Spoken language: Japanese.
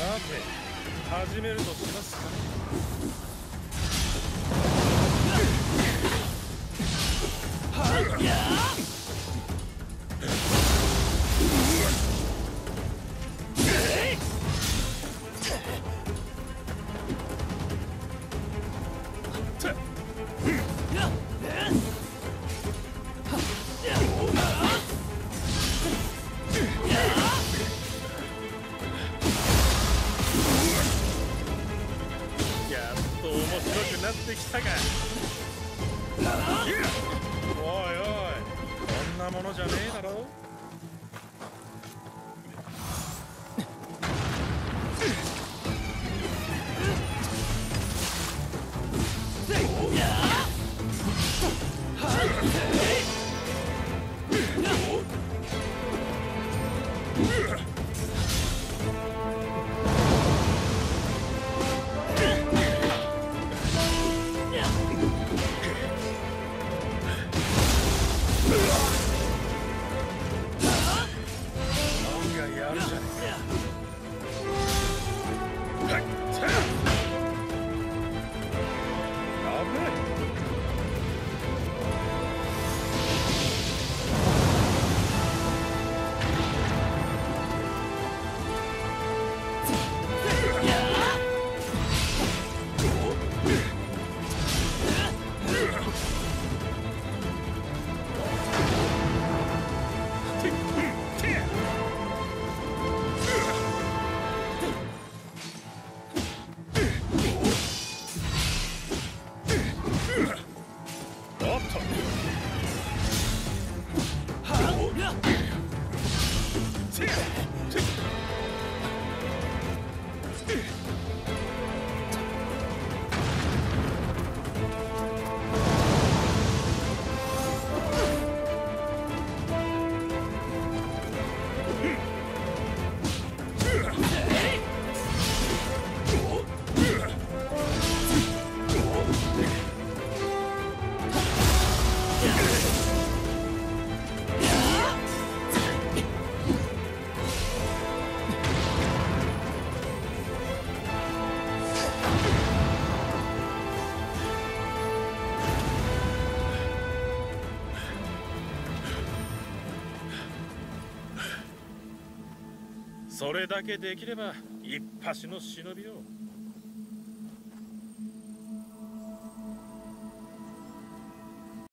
さて始めるとしますかやってきたか。おいおいこんなものじゃねえだろ。おそれだけできれば一発の忍びを